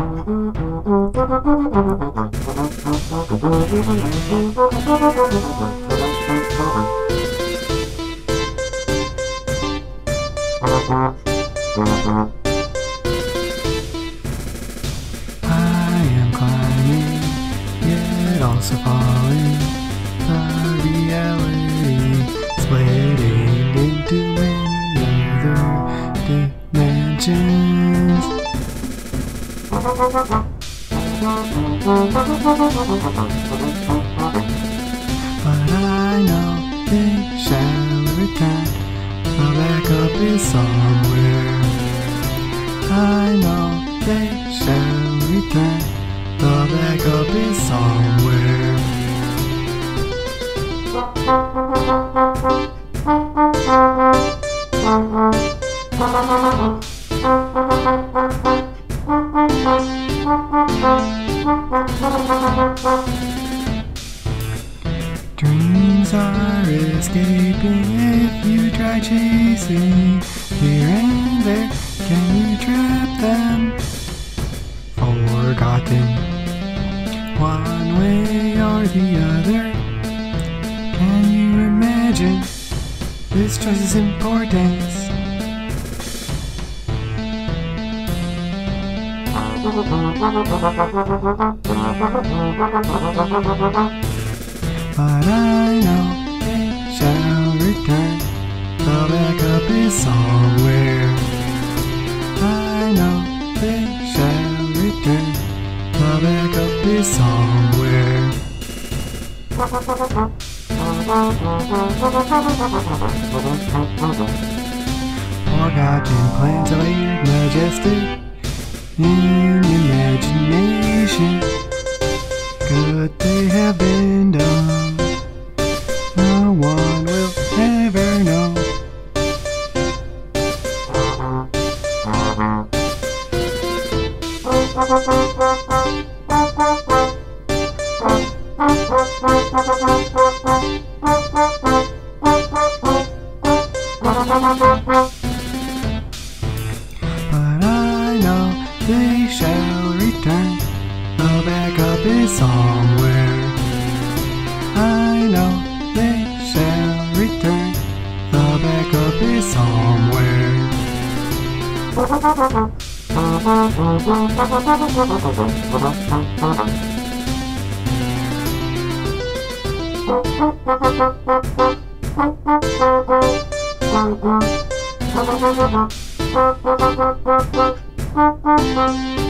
I am climbing, yet also falling. But I know they shall return. The backup is somewhere. I know they shall return. The backup is somewhere. Dreams are escaping if you try chasing here and there. Can you trap them? Forgotten one way or the other. Can you imagine this choice's importance? But I know shall return. The backup is somewhere. I know they shall return. The backup is somewhere. Forgotten plans of majestic in imagination. Could they have been done? No one will ever know. shall return. The backup is somewhere. I know they shall return. The backup is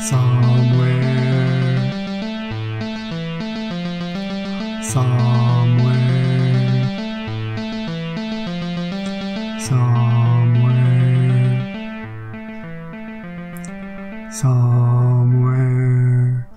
somewhere. Somewhere. Somewhere. Somewhere.